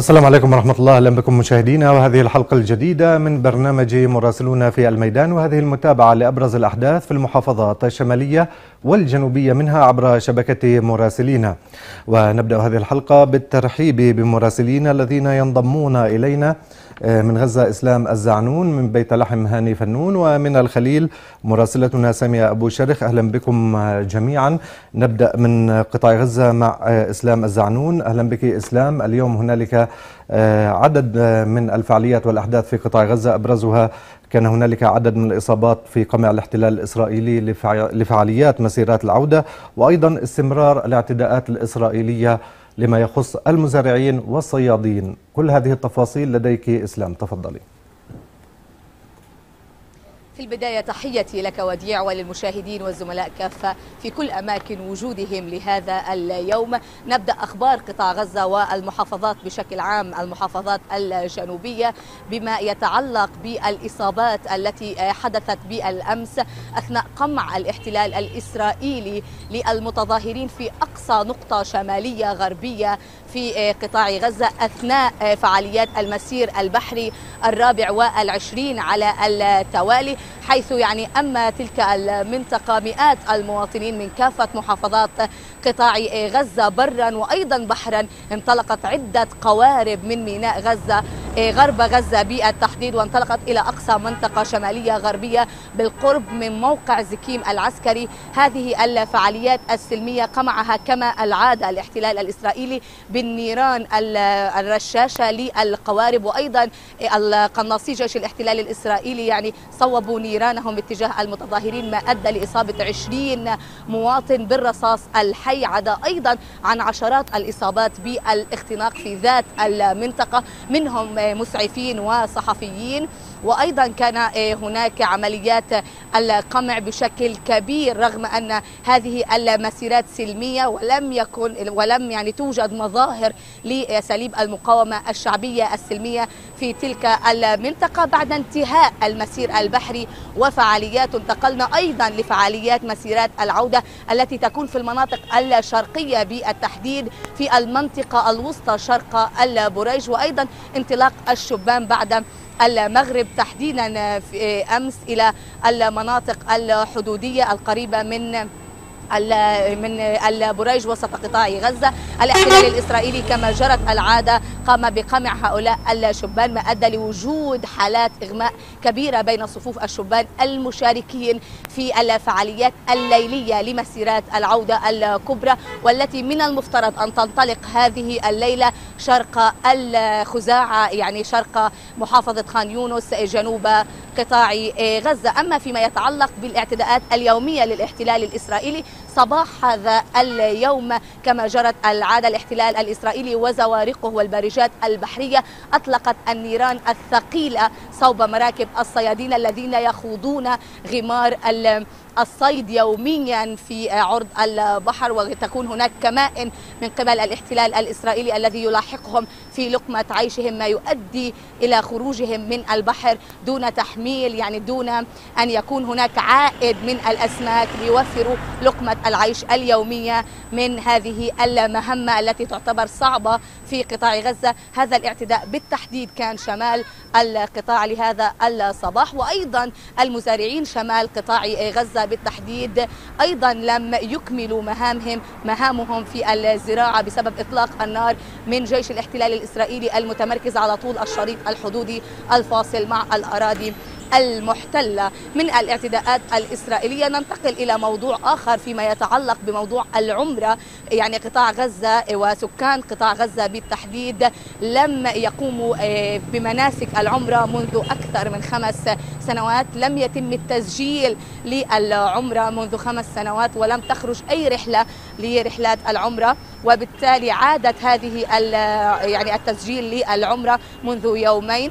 السلام عليكم ورحمة الله. أهلا بكم مشاهدينا. وهذه الحلقة الجديدة من برنامج مراسلون في الميدان وهذه المتابعة لأبرز الأحداث في المحافظات الشمالية والجنوبية منها عبر شبكة مراسلينا. ونبدأ هذه الحلقة بالترحيب بمراسلينا الذين ينضمون إلينا من غزة إسلام الزعنون من بيت لحم هاني فنون ومن الخليل مراسلتنا سامية أبو شرخ. أهلا بكم جميعا. نبدأ من قطاع غزة مع إسلام الزعنون. أهلا بك إسلام. اليوم هنالك عدد من الفعاليات والأحداث في قطاع غزة أبرزها كان هنالك عدد من الإصابات في قمع الاحتلال الإسرائيلي لفعاليات مسيرات العودة وأيضا استمرار الاعتداءات الإسرائيلية لما يخص المزارعين والصيادين. كل هذه التفاصيل لديك إسلام. تفضلي. في البداية تحيتي لك وديع وللمشاهدين والزملاء كافة في كل أماكن وجودهم لهذا اليوم. نبدأ أخبار قطاع غزة والمحافظات بشكل عام المحافظات الجنوبية بما يتعلق بالإصابات التي حدثت بالأمس أثناء قمع الاحتلال الإسرائيلي للمتظاهرين في أقصى نقطة شمالية غربية في قطاع غزة أثناء فعاليات المسير البحري الرابع والعشرين على التوالي. حيث يعني أما تلك المنطقة مئات المواطنين من كافة محافظات قطاع غزة برا وأيضا بحرا انطلقت عدة قوارب من ميناء غزة. غرب غزة بالتحديد وانطلقت إلى أقصى منطقة شمالية غربية بالقرب من موقع زكيم العسكري. هذه الفعاليات السلمية قمعها كما العادة الاحتلال الإسرائيلي بالنيران الرشاشة للقوارب. وأيضا قناصي جيش الاحتلال الإسرائيلي يعني صوبوا نيرانهم باتجاه المتظاهرين ما أدى لإصابة 20 مواطن بالرصاص الحي عدا أيضا عن عشرات الإصابات بالاختناق في ذات المنطقة منهم مسعفين وصحفيين وأيضا كان هناك عمليات القمع بشكل كبير رغم أن هذه المسيرات سلمية ولم يكن ولم يعني توجد مظاهر لاساليب المقاومة الشعبية السلمية في تلك المنطقة. بعد انتهاء المسير البحري وفعاليات انتقلنا أيضا لفعاليات مسيرات العودة التي تكون في المناطق الشرقية بالتحديد في المنطقة الوسطى شرق البريج وأيضا انطلاق الشبان بعد المغرب تحديدا في أمس إلى المناطق الحدودية القريبة من من البريج وسط قطاع غزة. الاحتلال الإسرائيلي كما جرت العادة قام بقمع هؤلاء الشبان ما أدى لوجود حالات إغماء كبيرة بين صفوف الشبان المشاركين في الفعاليات الليلية لمسيرات العودة الكبرى والتي من المفترض أن تنطلق هذه الليلة شرق الخزاعة يعني شرق محافظة خان يونس جنوب قطاع غزة. أما فيما يتعلق بالاعتداءات اليومية للاحتلال الإسرائيلي صباح هذا اليوم. كما جرت العادة الاحتلال الإسرائيلي وزوارقه والبارجات البحرية أطلقت النيران الثقيلة صوب مراكب الصيادين الذين يخوضون غمار الصيد يوميا في عرض البحر وتكون هناك كمائن من قبل الاحتلال الإسرائيلي الذي يلاحقهم في لقمة عيشهم ما يؤدي إلى خروجهم من البحر دون تحميل يعني دون أن يكون هناك عائد من الأسماك ليوفروا لقمة العيش اليومية من هذه المهمة التي تعتبر صعبة في قطاع غزة. هذا الاعتداء بالتحديد كان شمال القطاع لهذا الصباح وأيضا المزارعين شمال قطاع غزة بالتحديد أيضا لم يكملوا مهامهم مهامهم في الزراعة بسبب إطلاق النار من جيش الاحتلال الإسرائيلي. المتمركز على طول الشريط الحدودي الفاصل مع الأراضي. المحتلة من الاعتداءات الإسرائيلية. ننتقل إلى موضوع آخر فيما يتعلق بموضوع العمرة. يعني قطاع غزة وسكان قطاع غزة بالتحديد لم يقوموا بمناسك العمرة منذ أكثر من خمس سنوات. لم يتم التسجيل للعمرة منذ خمس سنوات ولم تخرج أي رحلة لرحلات العمرة وبالتالي عادت هذه يعني التسجيل للعمرة منذ يومين.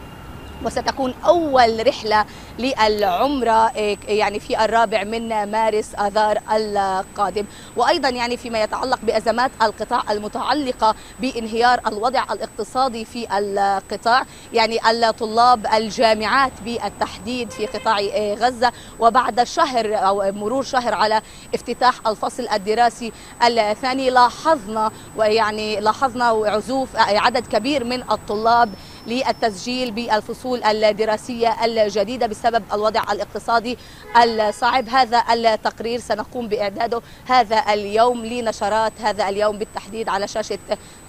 وستكون أول رحلة للعمرة يعني في الرابع من مارس آذار القادم. وأيضا يعني فيما يتعلق بأزمات القطاع المتعلقة بانهيار الوضع الاقتصادي في القطاع يعني الطلاب الجامعات بالتحديد في قطاع غزة. وبعد شهر أو مرور شهر على افتتاح الفصل الدراسي الثاني لاحظنا ويعني لاحظنا عزوف عدد كبير من الطلاب للتسجيل بالفصول الدراسية الجديدة بسبب الوضع الاقتصادي الصعب. هذا التقرير سنقوم بإعداده هذا اليوم لنشرات هذا اليوم بالتحديد على شاشة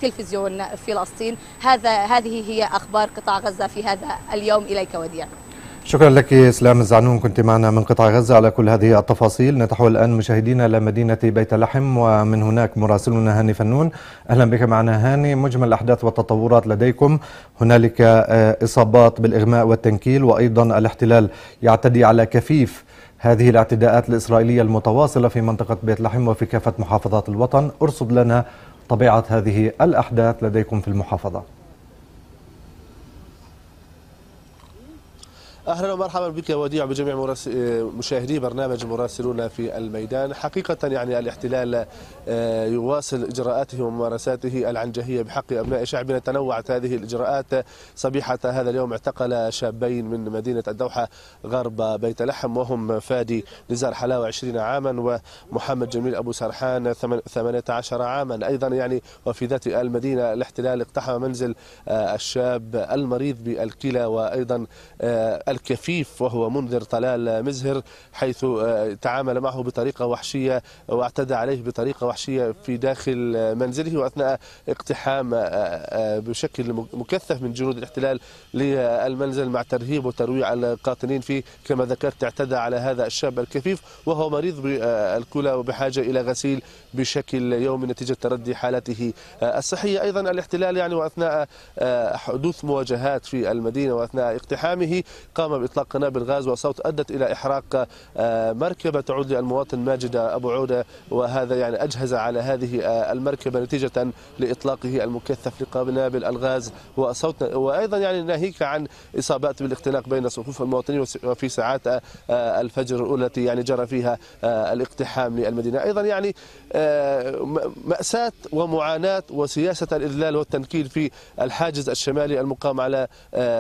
تلفزيون فلسطين. هذا هذه هي أخبار قطاع غزة في هذا اليوم. إليك وديع. شكرا لك إسلام الزعنون كنت معنا من قطاع غزة على كل هذه التفاصيل. نتحول الآن مشاهدينا إلى مدينة بيت لحم ومن هناك مراسلنا هاني فنون. أهلا بك معنا هاني. مجمل الأحداث والتطورات لديكم. هنالك إصابات بالإغماء والتنكيل وأيضا الاحتلال يعتدي على كفيف هذه الاعتداءات الإسرائيلية المتواصلة في منطقة بيت لحم وفي كافة محافظات الوطن. ارصد لنا طبيعة هذه الأحداث لديكم في المحافظة. أهلا ومرحبا بك وديع بجميع مشاهدي برنامج مراسلون في الميدان. حقيقة يعني الاحتلال يواصل إجراءاته وممارساته العنجهية بحق أبناء شعبنا. تنوعت هذه الإجراءات. صبيحة هذا اليوم اعتقل شابين من مدينة الدوحة غرب بيت لحم وهم فادي نزار حلاوة 20 عاما ومحمد جميل أبو سرحان 18 عاما. أيضا يعني وفي ذات المدينة الاحتلال اقتحم منزل الشاب المريض بالكلى وأيضا الكفيف وهو منذر طلال مزهر حيث تعامل معه بطريقة وحشية واعتدى عليه بطريقة وحشية في داخل منزله وأثناء اقتحام بشكل مكثف من جنود الاحتلال للمنزل مع ترهيب وترويع القاطنين فيه. كما ذكرت اعتدى على هذا الشاب الكفيف وهو مريض بالكلى وبحاجة إلى غسيل بشكل يومي نتيجة تردي حالته الصحية. أيضا الاحتلال يعني وأثناء حدوث مواجهات في المدينة وأثناء اقتحامه قام بإطلاق قنابل غاز وصوت أدت إلى إحراق مركبة تعود للمواطن ماجد أبو عودة وهذا يعني أجهز على هذه المركبة نتيجة لإطلاقه المكثف لقنابل الغاز. وصوت وأيضا يعني ناهيك عن إصابات بالاختناق بين صفوف المواطنين وفي ساعات الفجر الأولى التي يعني جرى فيها الاقتحام للمدينة. أيضا يعني مأساة ومعاناة وسياسة الإذلال والتنكيل في الحاجز الشمالي المقام على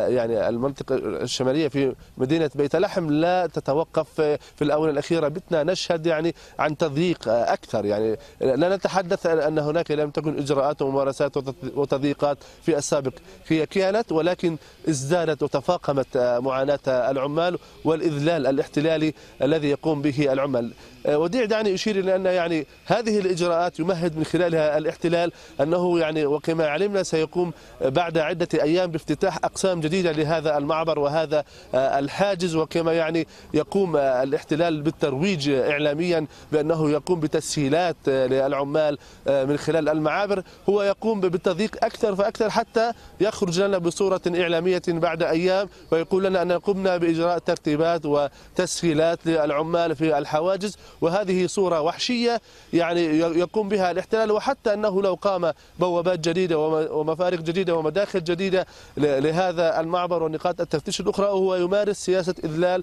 يعني المنطقة الشمالية في مدينة بيت لحم لا تتوقف في الآونة الأخيرة بتنا. نشهد يعني عن تضييق أكثر يعني. لا نتحدث أن هناك لم تكن إجراءات وممارسات وتضييقات في السابق هي كانت ولكن ازدادت وتفاقمت معاناة العمال والإذلال الاحتلالي الذي يقوم به العمال وديع دعني أشير إلى أن يعني هذه الإجراءات يمهد من خلالها الاحتلال أنه يعني وكما علمنا سيقوم بعد عدة أيام بافتتاح أقسام جديدة لهذا المعبر وهذا الحاجز وكما يعني يقوم الاحتلال بالترويج إعلاميا بأنه يقوم بتسهيلات للعمال من خلال المعابر. هو يقوم بالتضييق أكثر فأكثر حتى يخرج لنا بصورة إعلامية بعد أيام ويقول لنا أن قمنا بإجراء ترتيبات وتسهيلات للعمال في الحواجز. وهذه صورة وحشية يعني يقوم بها الاحتلال وحتى أنه لو قام بوابات جديدة ومفارق جديدة ومداخل جديدة لهذا المعبر ونقاط التفتيش الأخرى هو يمارس سياسة إذلال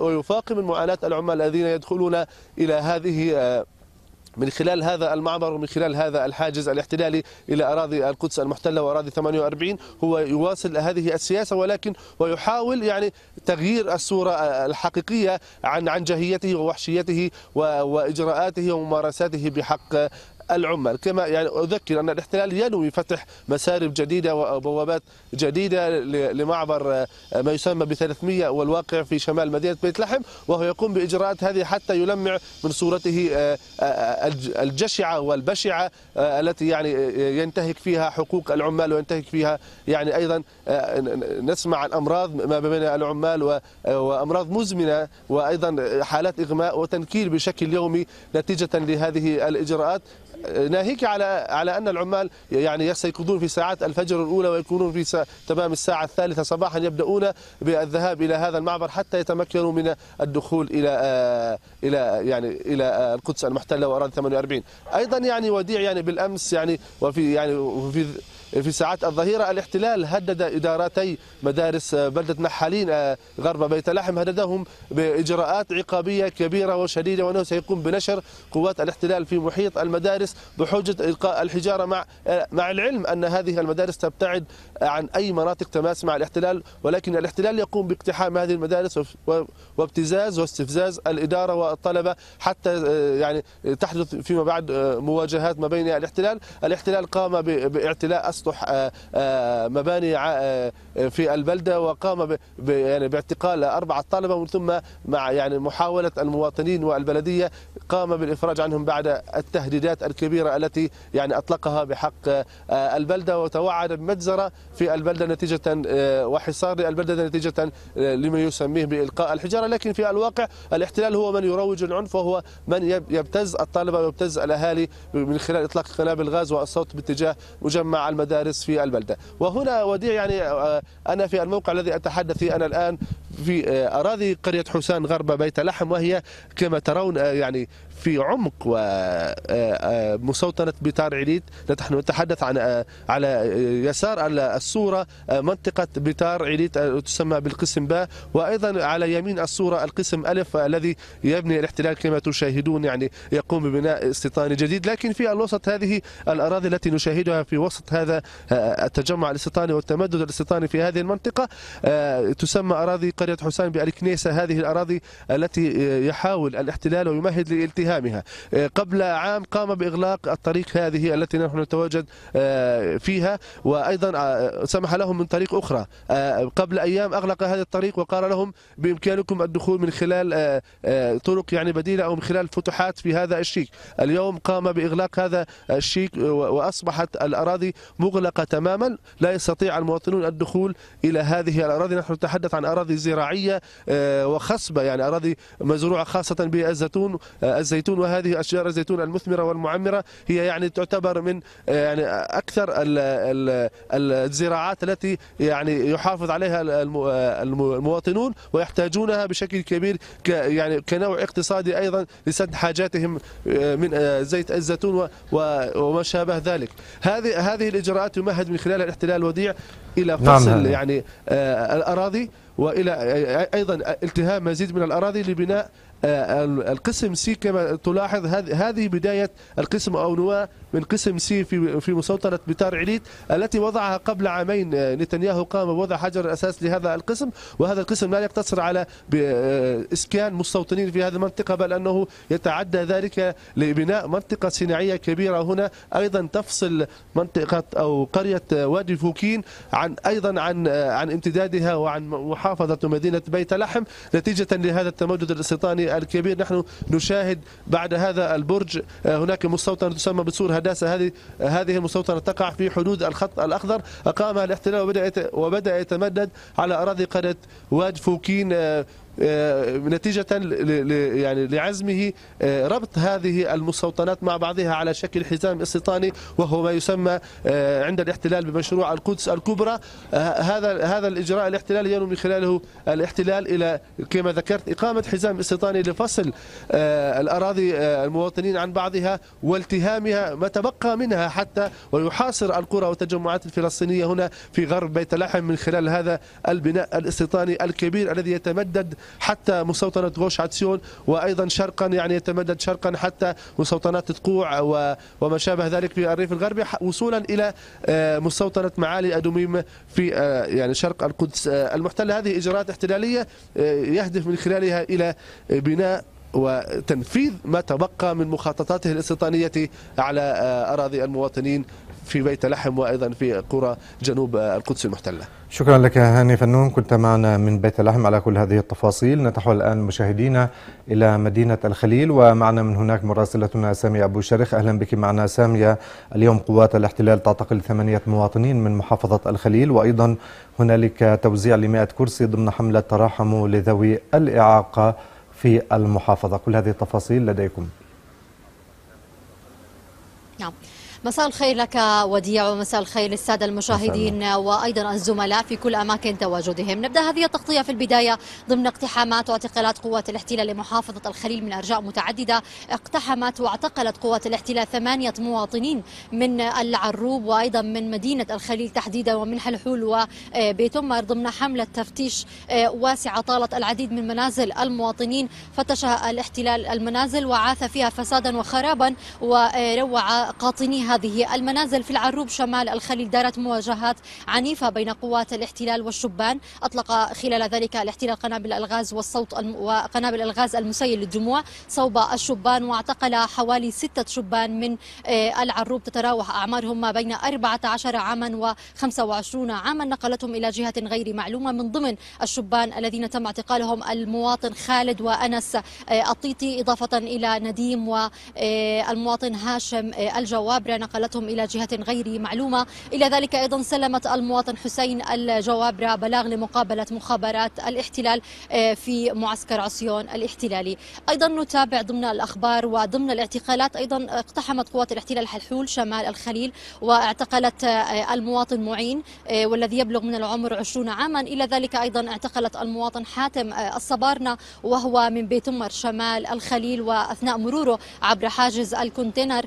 ويفاقم من معاناة العمال الذين يدخلون إلى هذه من خلال هذا المعبر ومن خلال هذا الحاجز الاحتلالي إلى أراضي القدس المحتلة وأراضي 48 هو يواصل هذه السياسة ولكن ويحاول يعني تغيير الصورة الحقيقية عن عنجهيته ووحشيته وإجراءاته وممارساته بحق العمال. كما يعني أذكر أن الاحتلال ينوي فتح مسارب جديدة وبوابات جديدة لمعبر ما يسمى ب 300 والواقع في شمال مدينة بيت لحم وهو يقوم بإجراءات هذه حتى يلمع من صورته الجشعة والبشعة التي يعني ينتهك فيها حقوق العمال وينتهك فيها يعني أيضا نسمع عن أمراض ما بين العمال وأمراض مزمنة وأيضا حالات إغماء وتنكيل بشكل يومي نتيجة لهذه الإجراءات. ناهيك على على أن العمال يعني يستيقظون في ساعات الفجر الأولى ويكونون في تمام الساعة الثالثة صباحا يبدأون بالذهاب إلى هذا المعبر حتى يتمكنوا من الدخول إلى إلى يعني إلى القدس المحتلة وأراضي 48 أيضا يعني وديع يعني بالأمس يعني وفي يعني وفي في ساعات الظهيرة الاحتلال هدد إدارتي مدارس بلدة نحالين غرب بيت لحم هددهم بإجراءات عقابية كبيرة وشديدة وأنه سيقوم بنشر قوات الاحتلال في محيط المدارس بحجة إلقاء الحجارة مع مع العلم أن هذه المدارس تبتعد عن أي مناطق تماس مع الاحتلال ولكن الاحتلال يقوم باقتحام هذه المدارس وابتزاز واستفزاز الإدارة والطلبة حتى يعني تحدث فيما بعد مواجهات ما بين الاحتلال. الاحتلال قام باعتلاء أسطح مباني في البلدة وقام يعني باعتقال أربعة طلبة ومن ثم مع يعني محاولة المواطنين والبلدية قام بالإفراج عنهم بعد التهديدات الكبيرة التي يعني أطلقها بحق البلدة وتوعد بمجزرة في البلدة نتيجة وحصار البلدة نتيجة لما يسميه بإلقاء الحجارة. لكن في الواقع الاحتلال هو من يروج العنف وهو من يبتز الطلبة ويبتز الأهالي من خلال إطلاق قنابل الغاز والصوت باتجاه مجمع المدارس في البلدة. وهنا وديع يعني أنا في الموقع الذي أتحدث فيه أنا الآن في أراضي قرية حسان غرب بيت لحم وهي كما ترون يعني في عمق ومستوطنة بتار عليت نحن نتحدث عن على يسار الصورة منطقة بتار عليت تسمى بالقسم باء وأيضا على يمين الصورة القسم ألف الذي يبني الاحتلال كما تشاهدون يعني يقوم ببناء استيطاني جديد. لكن في الوسط هذه الأراضي التي نشاهدها في وسط هذا التجمع الاستيطاني والتمدد الاستيطاني في هذه المنطقة تسمى أراضي قرية حسان بألكنيسة. هذه الأراضي التي يحاول الاحتلال ويمهد لالتهامها قبل عام قام بإغلاق الطريق هذه التي نحن نتواجد فيها وأيضا سمح لهم من طريق أخرى. قبل أيام أغلق هذا الطريق وقال لهم بإمكانكم الدخول من خلال طرق يعني بديلة أو من خلال فتوحات في هذا الشيك. اليوم قام بإغلاق هذا الشيك وأصبحت الأراضي مغلقة تماما. لا يستطيع المواطنون الدخول إلى هذه الأراضي. نحن نتحدث عن أراضي زراعية وخصبة يعني أراضي مزروعة خاصة بالزيتون الزيتون وهذه أشجار الزيتون المثمرة والمعمرة هي يعني تعتبر من يعني أكثر الزراعات التي يعني يحافظ عليها المواطنون ويحتاجونها بشكل كبير يعني كنوع اقتصادي أيضا لسد حاجاتهم من زيت الزيتون وما شابه ذلك هذه هذه الإجراءات يمهد من خلالها الاحتلال وديع إلى فصل نعم. يعني الأراضي وإلى أيضا التهام مزيد من الأراضي لبناء القسم C كما تلاحظ هذه بداية القسم أو نواة من قسم C في في مستوطنة بتار عليت التي وضعها قبل عامين نتنياهو قام بوضع حجر الأساس لهذا القسم وهذا القسم لا يقتصر على إسكان مستوطنين في هذه المنطقة بل أنه يتعدى ذلك لبناء منطقة صناعية كبيرة. هنا أيضا تفصل منطقة أو قرية وادي فوكين عن أيضا عن عن امتدادها وعن محافظة مدينة بيت لحم نتيجة لهذا التمدد الاستيطاني الكبير. نحن نشاهد بعد هذا البرج هناك مستوطنة تسمى بسور هداسة هذه هذه المستوطنة تقع في حدود الخط الأخضر. أقامها الاحتلال وبدأ وبدأ يتمدد على أراضي قرية واد فوكين نتيجة يعني لعزمه ربط هذه المستوطنات مع بعضها على شكل حزام استيطاني وهو ما يسمى عند الاحتلال بمشروع القدس الكبرى. هذا هذا الإجراء الاحتلالي ينوي من خلاله الاحتلال إلى كما ذكرت إقامة حزام استيطاني لفصل الأراضي المواطنين عن بعضها والتهامها ما تبقى منها حتى ويحاصر القرى والتجمعات الفلسطينية هنا في غرب بيت لحم من خلال هذا البناء الاستيطاني الكبير الذي يتمدد حتى مستوطنة غوش عتسيون وأيضا شرقا يعني يتمدد شرقا حتى مستوطنات تقوع وما شابه ذلك في الريف الغربي وصولا إلى مستوطنة معالي أدوميم في يعني شرق القدس المحتلة. هذه إجراءات احتلالية يهدف من خلالها إلى بناء وتنفيذ ما تبقى من مخططاته الاستيطانية على أراضي المواطنين في بيت لحم وأيضا في قرى جنوب القدس المحتلة. شكرا لك هاني فنون كنت معنا من بيت لحم على كل هذه التفاصيل. نتحول الآن مشاهدينا إلى مدينة الخليل ومعنا من هناك مراسلتنا سامية أبو شرخ أهلا بك معنا سامية. اليوم قوات الاحتلال تعتقل ثمانية مواطنين من محافظة الخليل وأيضا هنالك توزيع لمائة كرسي ضمن حملة تراحموا لذوي الإعاقة في المحافظة. كل هذه التفاصيل لديكم. نعم. مساء الخير لك وديع ومساء الخير للسادة المشاهدين وأيضا الزملاء في كل أماكن تواجدهم. نبدأ هذه التغطية في البداية. ضمن اقتحامات واعتقالات قوات الاحتلال لمحافظة الخليل من أرجاء متعددة اقتحمت واعتقلت قوات الاحتلال ثمانية مواطنين من العروب وأيضا من مدينة الخليل تحديدا ومن حلحول وبيتمر ضمن حملة تفتيش واسعة طالت العديد من منازل المواطنين فتش الاحتلال المنازل وعاث فيها فسادا وخرابا وروع قاطني هذه المنازل في العروب شمال الخليل دارت مواجهات عنيفة بين قوات الاحتلال والشبان. أطلق خلال ذلك الاحتلال قنابل الغاز والصوت وقنابل الغاز المسيل للدموع صوب الشبان واعتقل حوالي ستة شبان من العروب. تتراوح أعمارهم ما بين 14 عاما و25 عاما. نقلتهم إلى جهة غير معلومة من ضمن الشبان الذين تم اعتقالهم المواطن خالد وأنس الطيطي إضافة إلى نديم والمواطن هاشم الجوابرة نقلتهم إلى جهة غير معلومة. إلى ذلك أيضا سلمت المواطن حسين الجوابرة بلاغ لمقابلة مخابرات الاحتلال في معسكر عصيون الاحتلالي. أيضا نتابع ضمن الأخبار وضمن الاعتقالات. أيضا اقتحمت قوات الاحتلال حلحول شمال الخليل واعتقلت المواطن معين والذي يبلغ من العمر 20 عاما. إلى ذلك أيضا اعتقلت المواطن حاتم الصبارنة وهو من بيت أمر شمال الخليل وأثناء مروره عبر حاجز الكونتينر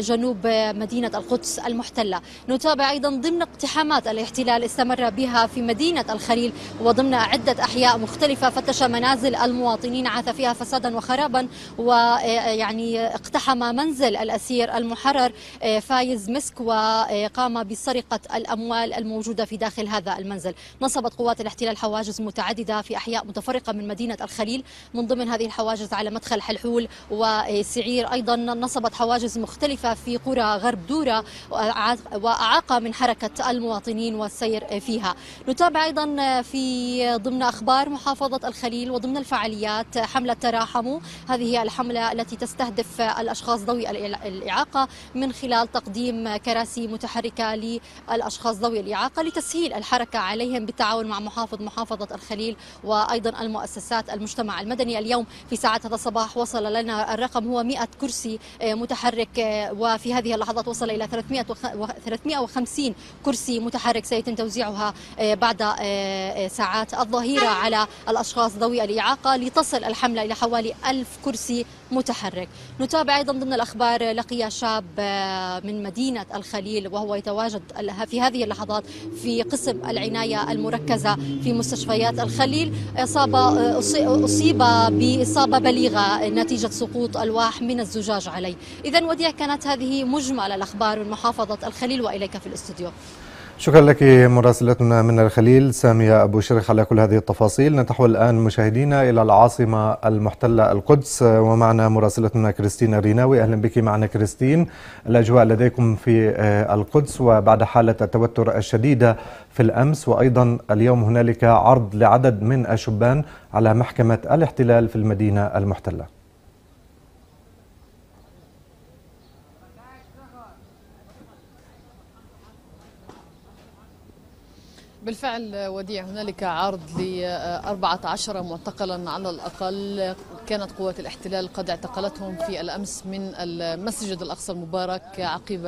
جنوب مدينة القدس المحتلة. نتابع أيضا ضمن اقتحامات الاحتلال استمر بها في مدينة الخليل وضمن عدة أحياء مختلفة فتش منازل المواطنين عاث فيها فسادا وخرابا ويعني اقتحم منزل الأسير المحرر فايز مسك وقام بسرقة الأموال الموجودة في داخل هذا المنزل. نصبت قوات الاحتلال حواجز متعددة في أحياء متفرقة من مدينة الخليل. من ضمن هذه الحواجز على مدخل حلحول وسعير أيضا نصبت حواجز مختلفة في قرى غرب دورة وأعاق من حركة المواطنين والسير فيها. نتابع أيضا في ضمن أخبار محافظة الخليل وضمن الفعاليات حملة تراحموا هذه هي الحملة التي تستهدف الأشخاص ذوي الإعاقة من خلال تقديم كراسي متحركة للأشخاص ذوي الإعاقة لتسهيل الحركة عليهم بالتعاون مع محافظ محافظة الخليل وأيضا المؤسسات المجتمع المدني. اليوم في ساعات هذا الصباح وصل لنا الرقم هو 100 كرسي متحرك وفي هذه اللحظات وصل إلى 300 350 كرسي متحرك سيتم توزيعها بعد ساعات الظهيرة على الأشخاص ذوي الإعاقة لتصل الحملة إلى حوالي ألف كرسي متحرك. نتابع أيضا ضمن الأخبار لقي شاب من مدينة الخليل وهو يتواجد في هذه اللحظات في قسم العناية المركزة في مستشفيات الخليل. أصاب أصيب بإصابة بليغة نتيجة سقوط ألواح من الزجاج عليه. إذا وديع كانت هذه مجمل الأخبار من محافظة الخليل وإليك في الاستوديو. شكرا لك مراسلتنا من الخليل. سامية أبو شرخ على كل هذه التفاصيل. نتحول الآن مشاهدينا إلى العاصمة المحتلة القدس. ومعنا مراسلتنا كريستين الريناوي أهلا بك معنا كريستين. الأجواء لديكم في القدس. وبعد حالة التوتر الشديدة في الأمس وأيضا اليوم هنالك عرض لعدد من الشبان على محكمة الاحتلال في المدينة المحتلة. بالفعل وديع هنالك عرض ل 14 معتقلا على الأقل. كانت قوات الاحتلال قد اعتقلتهم في الأمس من المسجد الأقصى المبارك عقب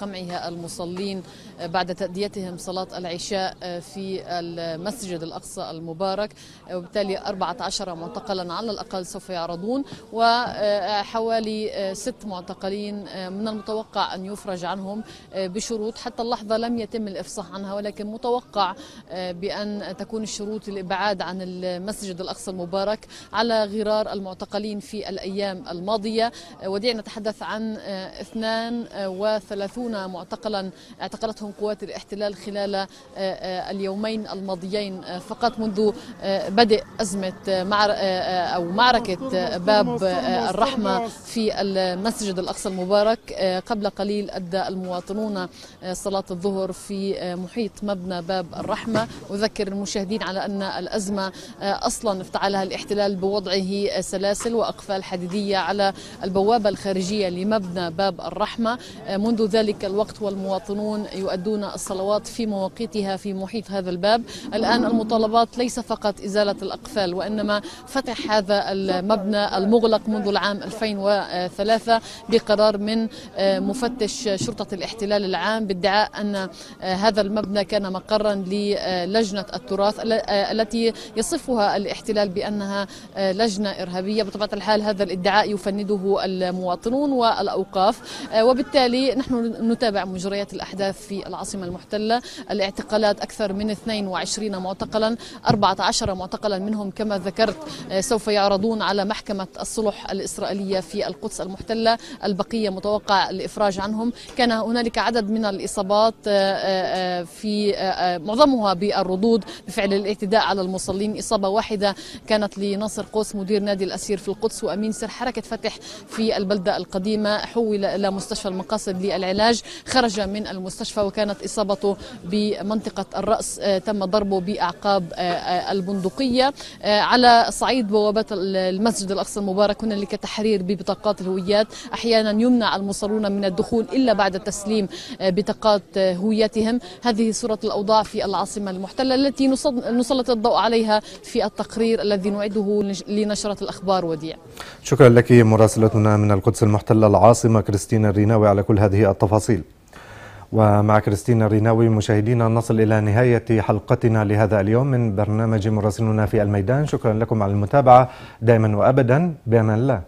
قمعها المصلين بعد تأديتهم صلاة العشاء في المسجد الأقصى المبارك. وبالتالي 14 معتقلا على الأقل سوف يعرضون وحوالي ست معتقلين من المتوقع أن يفرج عنهم بشروط حتى اللحظة لم يتم الإفصاح عنها ولكن متوقع بأن تكون الشروط الإبعاد عن المسجد الأقصى المبارك على غرار المعتقلين في الأيام الماضية. وديع نتحدث عن 32 معتقلا اعتقلتهم قوات الاحتلال خلال اليومين الماضيين فقط منذ بدء أزمة أو معركة باب الرحمة في المسجد الأقصى المبارك قبل قليل أدى المواطنون صلاة الظهر في محيط مبنى باب الرحمة. أذكر المشاهدين على أن الأزمة أصلا افتعلها الاحتلال بوضعه بسلاسل وأقفال حديدية على البوابة الخارجية لمبنى باب الرحمة. منذ ذلك الوقت والمواطنون يؤدون الصلوات في مواقيتها في محيط هذا الباب. الآن المطالبات ليس فقط إزالة الأقفال وإنما فتح هذا المبنى المغلق منذ العام 2003 بقرار من مفتش شرطة الاحتلال العام بادعاء أن هذا المبنى كان مقرا للجنة التراث التي يصفها الاحتلال بأنها لجنة إرهابية. بطبيعة الحال هذا الادعاء يفنده المواطنون والأوقاف. وبالتالي نحن نتابع مجريات الأحداث في العاصمة المحتلة. الاعتقالات أكثر من 22 معتقلا 14 معتقلا منهم كما ذكرت سوف يعرضون على محكمة الصلح الإسرائيلية في القدس المحتلة. البقية متوقع الإفراج عنهم. كان هنالك عدد من الإصابات في معظمها بالردود بفعل الاعتداء على المصلين. إصابة واحدة كانت لناصر قوس مدير نادي الأسير في القدس وأمين سر حركة فتح في البلدة القديمة. حول إلى مستشفى المقاصد للعلاج. خرج من المستشفى وكانت إصابته بمنطقة الرأس. تم ضربه بأعقاب البندقية. على صعيد بوابات المسجد الأقصى المبارك هنالك تحرير ببطاقات الهويات. أحيانا يمنع المصلون من الدخول إلا بعد تسليم بطاقات هويتهم هذه صورة الأوضاع في العاصمة المحتلة التي نسلط الضوء عليها في التقرير الذي نعده لنشرة الأخبار وديع. شكرا لك مراسلتنا من القدس المحتلة العاصمة كريستينا الريناوي على كل هذه التفاصيل. ومع كريستينا الريناوي مشاهدينا نصل إلى نهاية حلقتنا لهذا اليوم من برنامج مراسلنا في الميدان. شكرا لكم على المتابعة. دائما وأبدا بأمان الله.